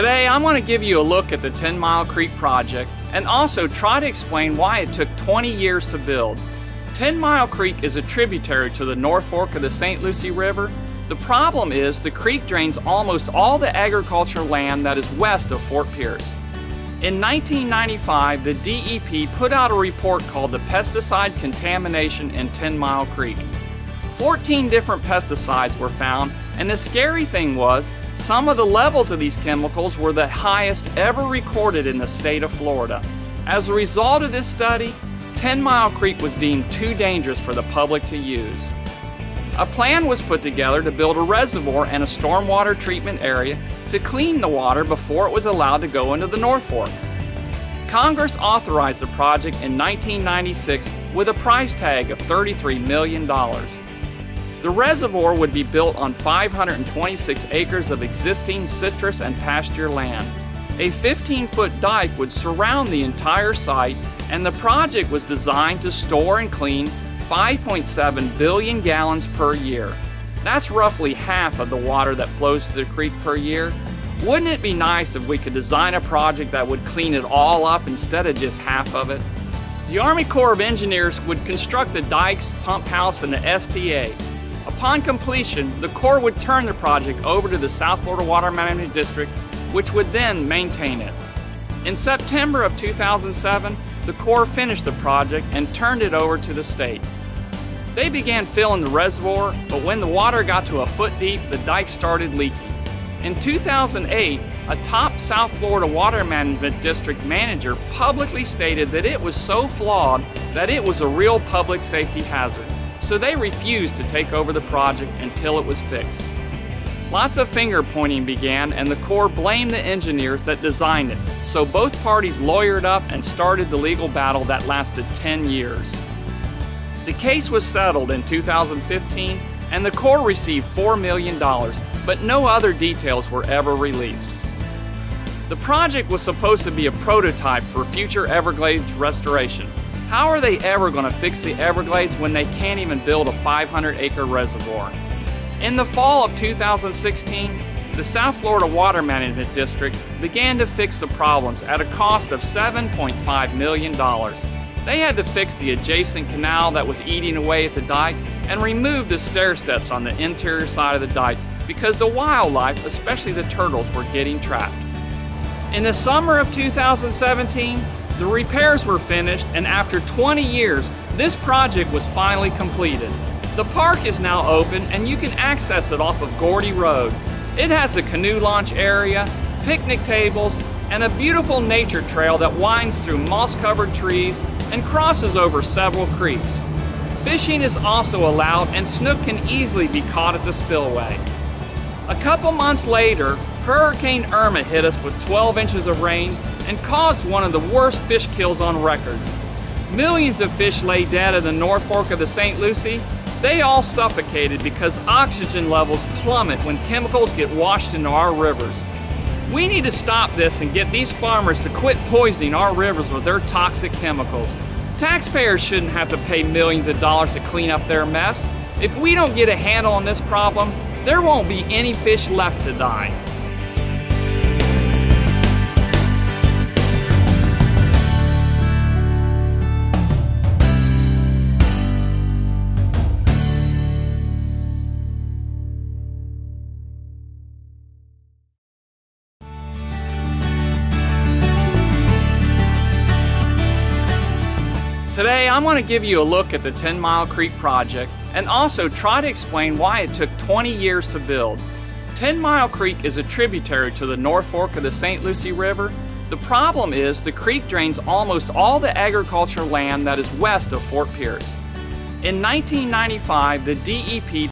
Today, I'm going to give you a look at the 10 Mile Creek project and also try to explain why it took 20 years to build. 10 Mile Creek is a tributary to the North Fork of the St. Lucie River. The problem is the creek drains almost all the agricultural land that is west of Fort Pierce. In 1995, the DEP put out a report called the Pesticide Contamination in 10 Mile Creek. 14 different pesticides were found, and the scary thing was some of the levels of these chemicals were the highest ever recorded in the state of Florida. As a result of this study, 10 Mile Creek was deemed too dangerous for the public to use. A plan was put together to build a reservoir and a stormwater treatment area to clean the water before it was allowed to go into the North Fork. Congress authorized the project in 1996 with a price tag of $33 million. The reservoir would be built on 526 acres of existing citrus and pasture land. A 15 foot dike would surround the entire site, and the project was designed to store and clean 5.7 billion gallons per year. That's roughly half of the water that flows to the creek per year. Wouldn't it be nice if we could design a project that would clean it all up instead of just half of it? The Army Corps of Engineers would construct the dikes, pump house, and the STA. Upon completion, the Corps would turn the project over to the South Florida Water Management District, which would then maintain it. In September of 2007, the Corps finished the project and turned it over to the state. They began filling the reservoir, but when the water got to a foot deep, the dike started leaking. In 2008, a top South Florida Water Management District manager publicly stated that it was so flawed that it was a real public safety hazard so they refused to take over the project until it was fixed. Lots of finger pointing began, and the Corps blamed the engineers that designed it, so both parties lawyered up and started the legal battle that lasted 10 years. The case was settled in 2015, and the Corps received $4 million, but no other details were ever released. The project was supposed to be a prototype for future Everglades restoration, how are they ever going to fix the Everglades when they can't even build a 500 acre reservoir? In the fall of 2016, the South Florida Water Management District began to fix the problems at a cost of $7.5 million. They had to fix the adjacent canal that was eating away at the dike and remove the stair steps on the interior side of the dike because the wildlife, especially the turtles, were getting trapped. In the summer of 2017, the repairs were finished, and after 20 years, this project was finally completed. The park is now open, and you can access it off of Gordy Road. It has a canoe launch area, picnic tables, and a beautiful nature trail that winds through moss-covered trees and crosses over several creeks. Fishing is also allowed and snook can easily be caught at the spillway. A couple months later, Hurricane Irma hit us with 12 inches of rain and caused one of the worst fish kills on record. Millions of fish lay dead in the North Fork of the St. Lucie. They all suffocated because oxygen levels plummet when chemicals get washed into our rivers. We need to stop this and get these farmers to quit poisoning our rivers with their toxic chemicals. Taxpayers shouldn't have to pay millions of dollars to clean up their mess. If we don't get a handle on this problem, there won't be any fish left to die. Today, I'm going to give you a look at the 10 Mile Creek project and also try to explain why it took 20 years to build. 10 Mile Creek is a tributary to the North Fork of the St. Lucie River. The problem is the creek drains almost all the agricultural land that is west of Fort Pierce. In 1995, the DEP